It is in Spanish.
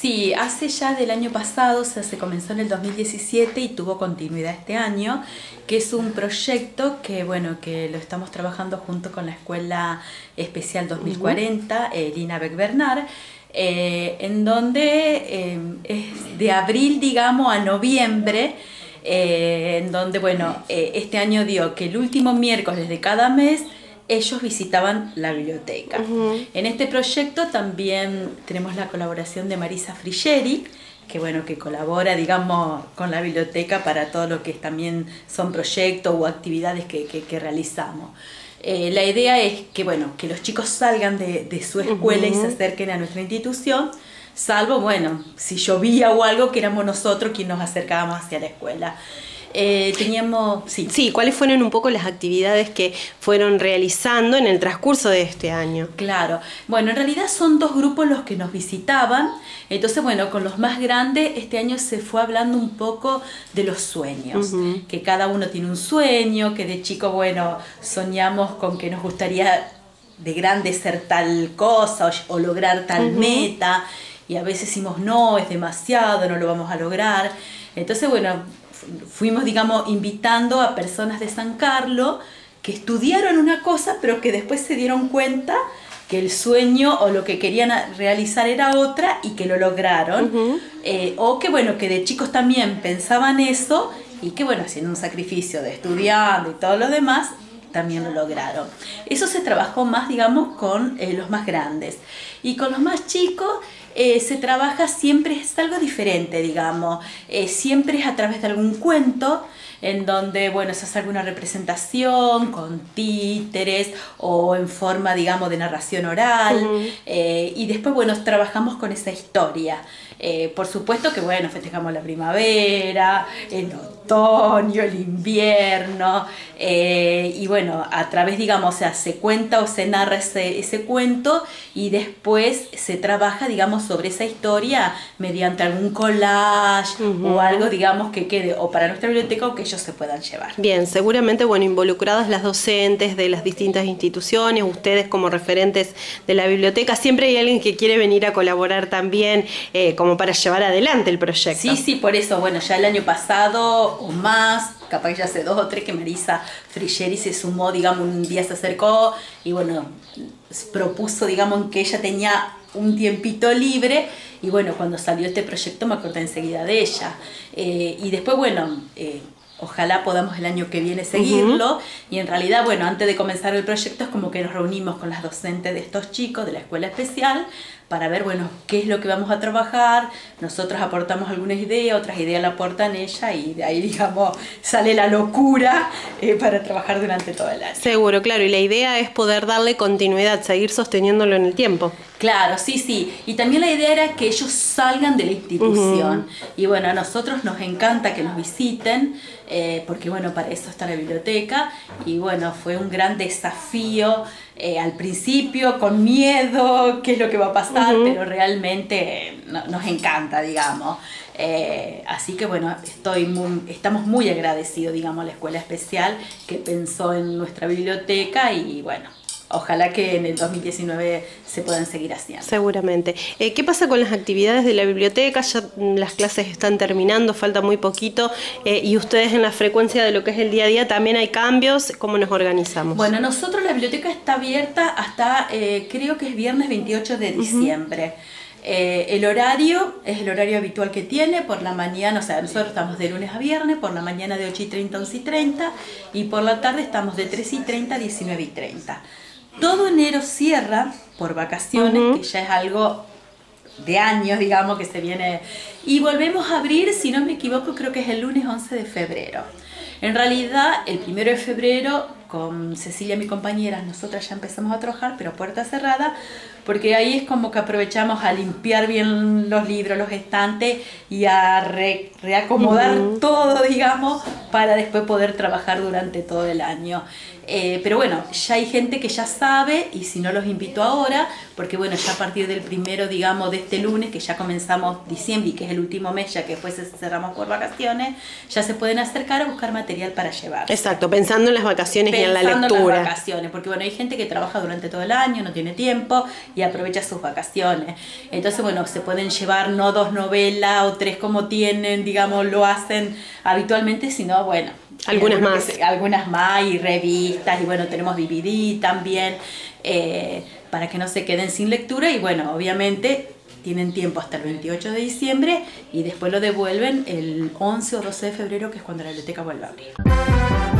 Sí, hace ya del año pasado, o sea, se comenzó en el 2017 y tuvo continuidad este año, que es un proyecto que, bueno, que lo estamos trabajando junto con la Escuela Especial 2040, eh, Lina Beck Bernard, eh, en donde eh, es de abril, digamos, a noviembre, en donde, bueno, este año dio que el último miércoles de cada mes ellos visitaban la biblioteca. En este proyecto también tenemos la colaboración de Marisa Frigeri, que bueno, que colabora, digamos, con la biblioteca para todo lo que también son proyectos o actividades que, que, realizamos. Eh, la idea es que, bueno, que los chicos salgan de, de su escuela y se acerquen a nuestra institución, salvo, bueno, si llovía o algo, que éramos nosotros quienes nos acercábamos hacia la escuela. Eh, teníamos, sí. Sí, ¿cuáles fueron un poco las actividades que fueron realizando en el transcurso de este año? Claro, bueno, en realidad son dos grupos los que nos visitaban, entonces bueno, con los más grandes este año se fue hablando un poco de los sueños, que cada uno tiene un sueño, que de chico, bueno, soñamos con que nos gustaría de grande ser tal cosa o, lograr tal meta, y a veces decimos no, es demasiado, no lo vamos a lograr. Entonces, bueno, fuimos, digamos, invitando a personas de San Carlos que estudiaron una cosa, pero que después se dieron cuenta que el sueño o lo que querían realizar era otra y que lo lograron. Eh, o que, bueno, que de chicos también pensaban eso y que, bueno, haciendo un sacrificio de estudiando y todo lo demás, también lo lograron. Eso se trabajó más, digamos, con eh, los más grandes. Y con los más chicos eh, se trabaja siempre, es algo diferente, digamos, eh, siempre es a través de algún cuento en donde, bueno, se hace alguna representación con títeres o en forma, digamos, de narración oral. Eh, y después, bueno, trabajamos con esa historia. por supuesto que, bueno, festejamos la primavera, el otoño, el invierno, y bueno, a través, digamos, o sea, se cuenta o se narra ese, ese cuento y después se trabaja, digamos, sobre esa historia mediante algún collage o algo, digamos, que quede o para nuestra biblioteca o que ellos se puedan llevar. Bien, seguramente, bueno, involucradas las docentes de las distintas instituciones, ustedes como referentes de la biblioteca, siempre hay alguien que quiere venir a colaborar también eh, como para llevar adelante el proyecto. Sí, sí, por eso, bueno, ya el año pasado o más, capaz ya hace dos o tres que Marisa Frigeri se sumó, digamos, un día se acercó y bueno, propuso, digamos, que ella tenía un tiempito libre y bueno, cuando salió este proyecto me acordé enseguida de ella. Eh, y después, bueno, eh, ojalá podamos el año que viene seguirlo. Y en realidad, bueno, antes de comenzar el proyecto es como que nos reunimos con las docentes de estos chicos de la escuela especial para ver, bueno, qué es lo que vamos a trabajar. Nosotros aportamos algunas ideas, otras ideas la aportan ella y de ahí, digamos, sale la locura eh, para trabajar durante todo el año. Seguro, claro, y la idea es poder darle continuidad, seguir sosteniéndolo en el tiempo. Claro, sí, sí. Y también la idea era que ellos salgan de la institución. Y bueno, a nosotros nos encanta que nos visiten, eh, porque bueno, para eso está la biblioteca. Y bueno, fue un gran desafío eh, al principio con miedo, qué es lo que va a pasar, pero realmente nos encanta, digamos. Eh, así que bueno, estoy estamos muy agradecidos, digamos, a la escuela especial que pensó en nuestra biblioteca y bueno, ojalá que en el 2019 se puedan seguir haciendo. Seguramente. Eh, ¿Qué pasa con las actividades de la biblioteca? Ya las clases están terminando, falta muy poquito, eh, y ustedes en la frecuencia de lo que es el día a día también hay cambios. ¿Cómo nos organizamos? Bueno, nosotros la biblioteca está abierta hasta, eh, creo que es viernes 28 de diciembre. el horario es el horario habitual que tiene, por la mañana, o sea, nosotros estamos de lunes a viernes, por la mañana de 8 y 30 a 11 y 30, y por la tarde estamos de 3 y 30 a 19 y 30. Todo enero cierra por vacaciones, que ya es algo de años, digamos, que se viene. Y volvemos a abrir, si no me equivoco, creo que es el lunes 11 de febrero. En realidad, el primero de febrero, con Cecilia, mi compañera, nosotras ya empezamos a trabajar, pero puerta cerrada, porque ahí es como que aprovechamos a limpiar bien los libros, los estantes y a reacomodar todo, digamos, para después poder trabajar durante todo el año. Eh, pero bueno, ya hay gente que ya sabe y si no los invito ahora, porque bueno, ya a partir del primero, digamos, de este lunes, que ya comenzamos diciembre y que es el último mes, ya que después cerramos por vacaciones, ya se pueden acercar a buscar material para llevar. Exacto, pensando en las vacaciones y en la lectura. En las vacaciones, porque bueno, hay gente que trabaja durante todo el año, no tiene tiempo y aprovecha sus vacaciones. Entonces, bueno, se pueden llevar no dos novelas o tres como tienen, digamos, lo hacen habitualmente, sino bueno, algunas más. algunas más y revistas y bueno, tenemos DVD también eh, para que no se queden sin lectura y bueno, obviamente tienen tiempo hasta el 28 de diciembre y después lo devuelven el 11 o 12 de febrero que es cuando la biblioteca vuelve a abrir.